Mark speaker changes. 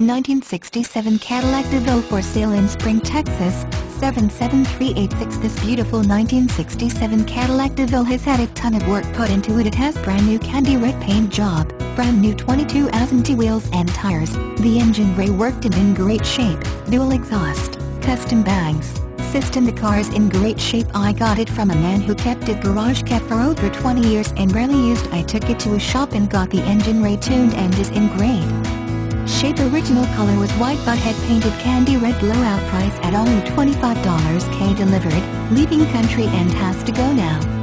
Speaker 1: 1967 Cadillac DeVille for sale in Spring, Texas, 77386 This beautiful 1967 Cadillac DeVille has had a ton of work put into it. It has brand new candy red paint job, brand new 22 Asanti wheels and tires, the engine reworked and in great shape, dual exhaust, custom bags, system The car's in great shape. I got it from a man who kept it garage kept for over 20 years and rarely used. I took it to a shop and got the engine retuned and is in great shape original color was white but had painted candy red blowout price at only $25k delivered, leaving country and has to go now.